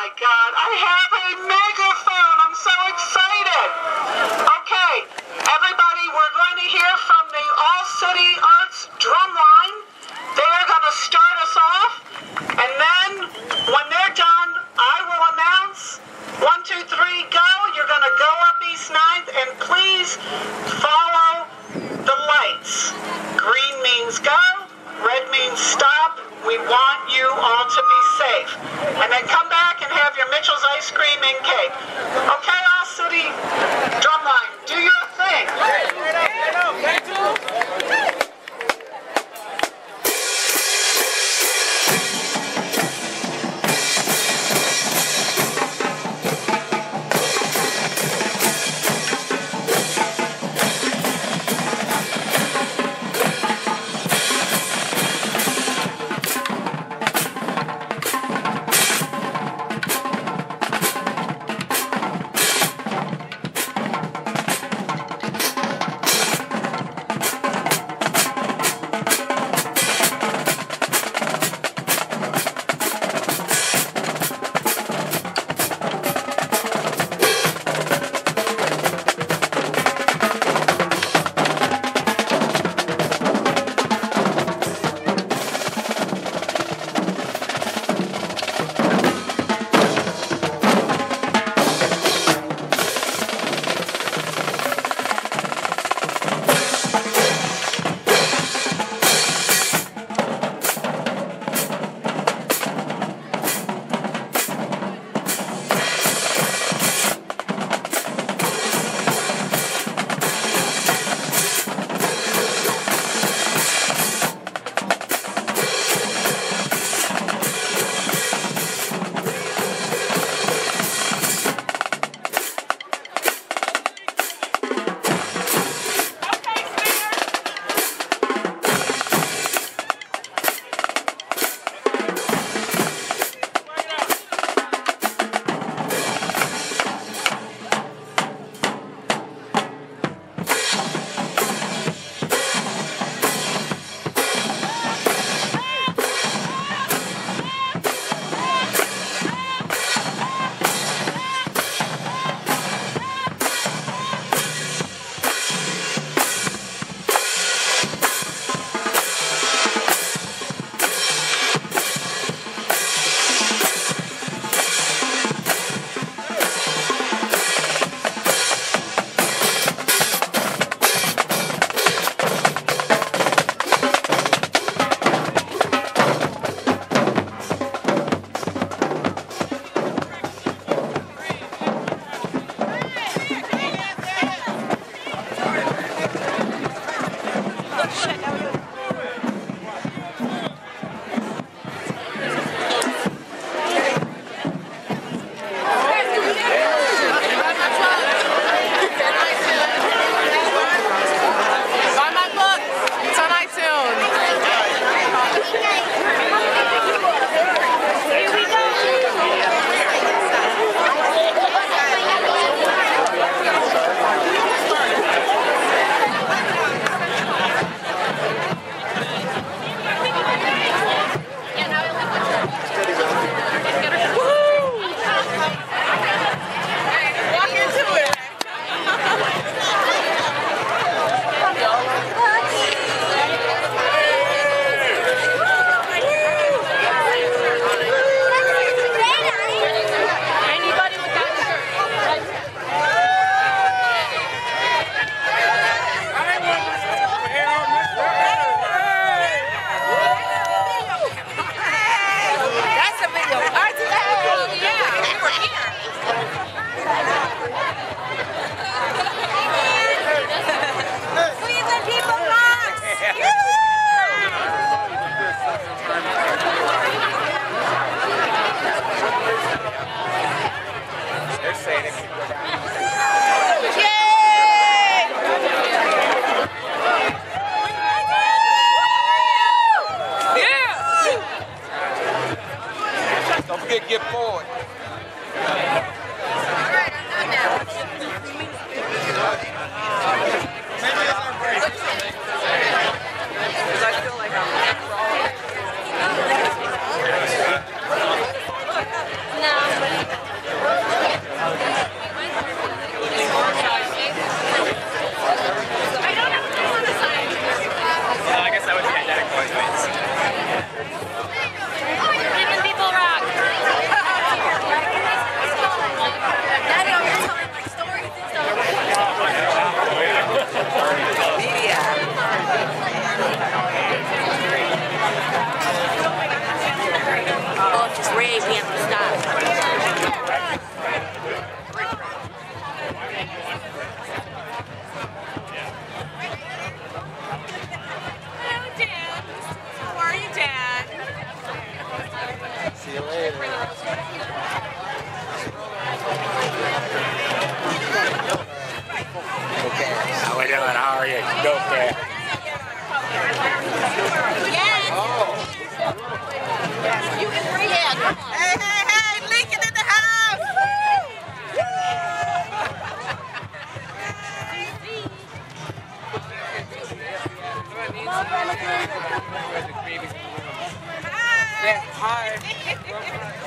my God, I have a megaphone. I'm so excited. Okay, everybody, we're going to hear from the All City Arts Drumline. They are going to start us off, and then when they're done, I will announce one, two, three, go. You're going to go up East 9th, and please follow the lights. Green means go, red means stop. We want you all to be safe. And then come back and have your Mitchell's ice cream and cake. Okay, All City Drumline, do your thing. Get forward. Hi.